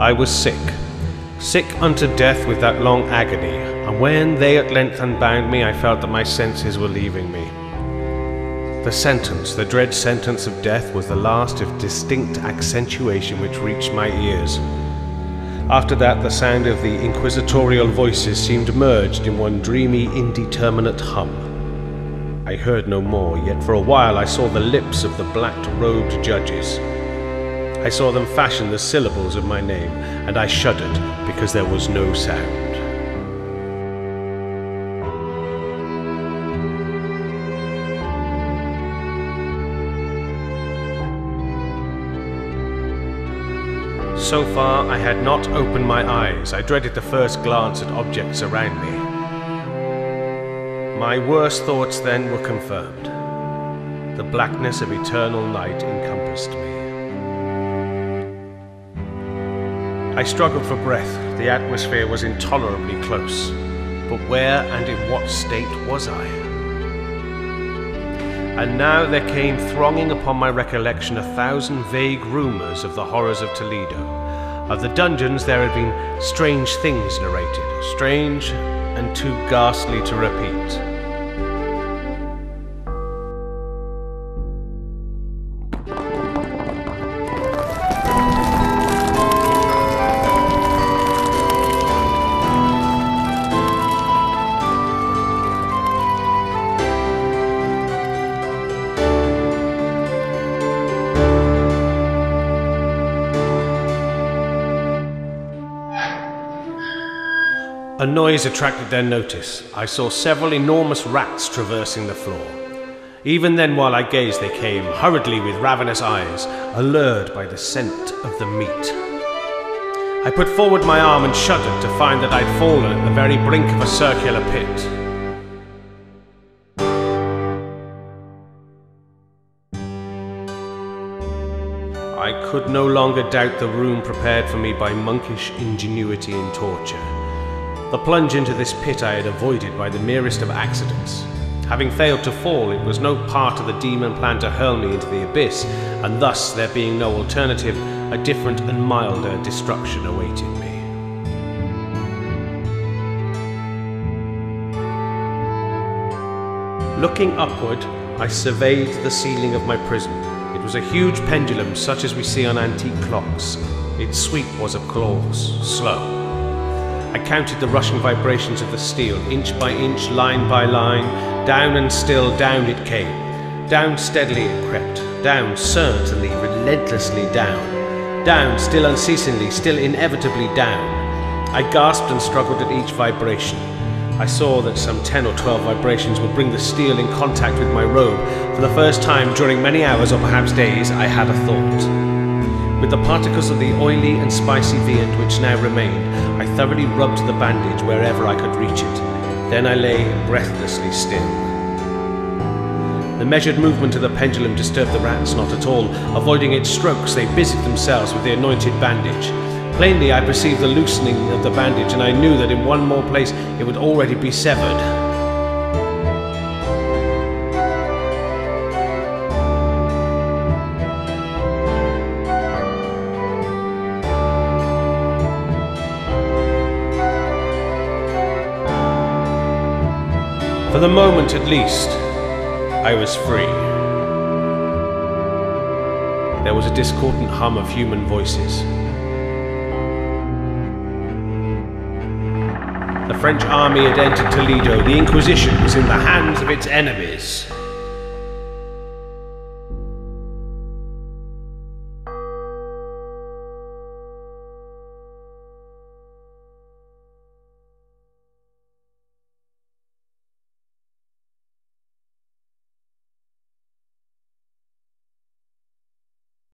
I was sick, sick unto death with that long agony, and when they at length unbound me, I felt that my senses were leaving me. The sentence, the dread sentence of death, was the last of distinct accentuation which reached my ears. After that, the sound of the inquisitorial voices seemed merged in one dreamy, indeterminate hum. I heard no more, yet for a while I saw the lips of the black robed judges. I saw them fashion the syllables of my name, and I shuddered because there was no sound. So far, I had not opened my eyes. I dreaded the first glance at objects around me. My worst thoughts then were confirmed. The blackness of eternal night encompassed me. I struggled for breath. The atmosphere was intolerably close. But where and in what state was I? And now there came thronging upon my recollection a thousand vague rumors of the horrors of Toledo. Of the dungeons there had been strange things narrated, strange and too ghastly to repeat. A noise attracted their notice. I saw several enormous rats traversing the floor. Even then, while I gazed, they came, hurriedly with ravenous eyes, allured by the scent of the meat. I put forward my arm and shuddered to find that I'd fallen at the very brink of a circular pit. I could no longer doubt the room prepared for me by monkish ingenuity in torture. The plunge into this pit I had avoided by the merest of accidents. Having failed to fall, it was no part of the demon plan to hurl me into the abyss, and thus, there being no alternative, a different and milder destruction awaited me. Looking upward, I surveyed the ceiling of my prison. It was a huge pendulum such as we see on antique clocks. Its sweep was of course slow, I counted the rushing vibrations of the steel, inch by inch, line by line. Down and still, down it came. Down steadily it crept. Down, certainly, relentlessly down. Down, still unceasingly, still inevitably down. I gasped and struggled at each vibration. I saw that some 10 or 12 vibrations would bring the steel in contact with my robe. For the first time during many hours or perhaps days, I had a thought. With the particles of the oily and spicy viand which now remained, I thoroughly rubbed the bandage wherever I could reach it. Then I lay breathlessly still. The measured movement of the pendulum disturbed the rats not at all. Avoiding its strokes, they busied themselves with the anointed bandage. Plainly, I perceived the loosening of the bandage, and I knew that in one more place it would already be severed. For the moment at least, I was free. There was a discordant hum of human voices. The French army had entered Toledo. The Inquisition was in the hands of its enemies.